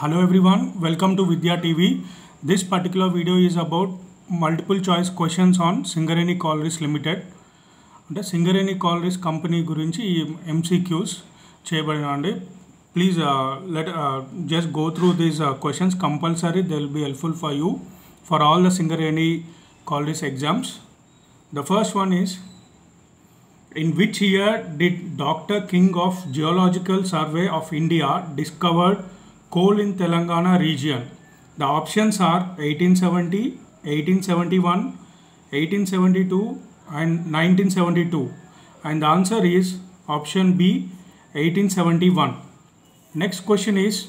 Hello everyone, welcome to Vidya TV. This particular video is about multiple choice questions on Singareni Collieries Limited. The Singareni Collieries company gurinchi MCQs cheyabadinandi. Please uh, let uh, just go through these uh, questions compulsory they will be helpful for you for all the Singareni Collieries exams. The first one is in which year did Dr. King of Geological Survey of India discovered coal in Telangana region? The options are 1870, 1871, 1872 and 1972 and the answer is option B 1871. Next question is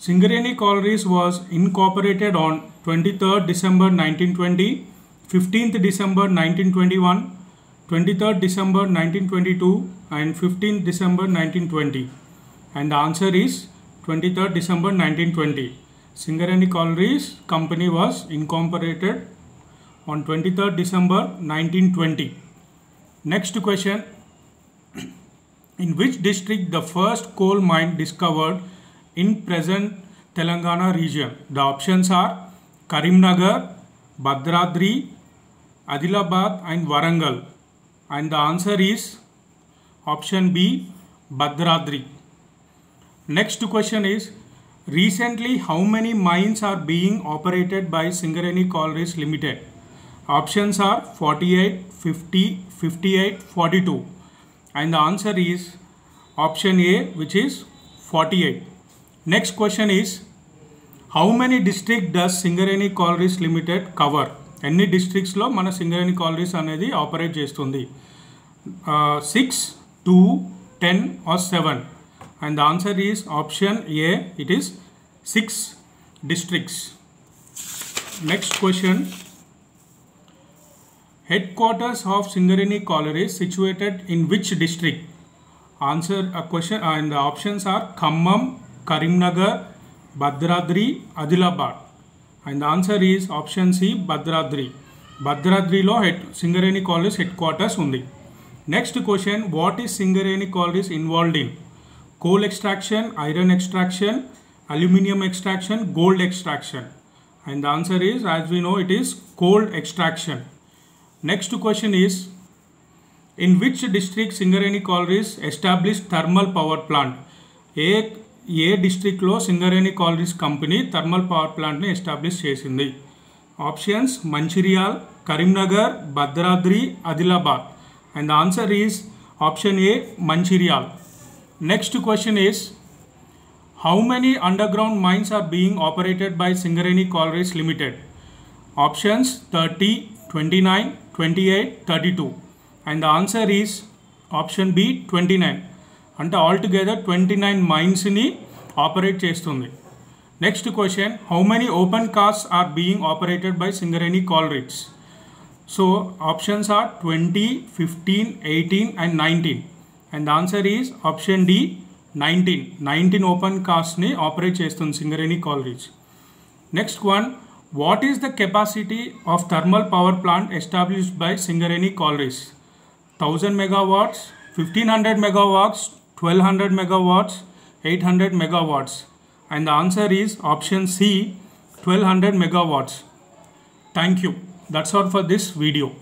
Singareni Collieries was incorporated on 23rd December 1920, 15th December 1921, 23rd December 1922 and 15th December 1920 and the answer is 23rd December 1920 Singer Singareni Collieries company was incorporated on 23rd December 1920 next question. In which district the first coal mine discovered in present Telangana region? The options are Karimnagar Bhadradri, Adilabad and Warangal. And the answer is option B Bhadradri. Next question is recently how many mines are being operated by Singareni Collieries Limited options are forty eight fifty fifty eight forty two and the answer is option A which is forty eight next question is how many district does Singareni Collieries Limited cover ఎన్ని డిస్ట్రిక్ట్స్లో మన Singareni Collieries అనేది operate చేస్తుంది? Six two ten or seven and the answer is option A it is 6 districts. Next question Headquarters of Singareni Colliery is situated in which district? Answer a question uh, and the options are Khammam, Karimnagar, Bhadradri, Adilabad. And the answer is option C Bhadradri. Bhadradri head Singareni college head headquarters. Next question: What is what is Singareni involved in? coal extraction iron extraction aluminium extraction gold extraction and the answer is as we know it is coal extraction next question is in which district Singareni collieries establish thermal power plant ఏ ఏ డిస్ట్రిక్ట్లో Singareni collieries company thermal power ప్లాంట్ని establish చేసింది options Mancherial Karimnagar Bhadradri Adilabad and answer is option A Mancherial Next question is How many underground mines are being operated by Singareni Collieries Limited? Options 30, 29, 28, 32. And the answer is option B 29. And altogether 29 mines ni operate chestundi. Next question How many open casts are being operated by Singareni Collieries? So options are 20, 15, 18, and 19 and the answer is option D 19 19 open cast ni operate chestun Singareni Next one what is the capacity of thermal power plant established by Singareni Collieries? 1000 megawatts, 1500 megawatts, 1200 megawatts, 800 megawatts and the answer is option C 1200 megawatts. Thank you. That's all for this video.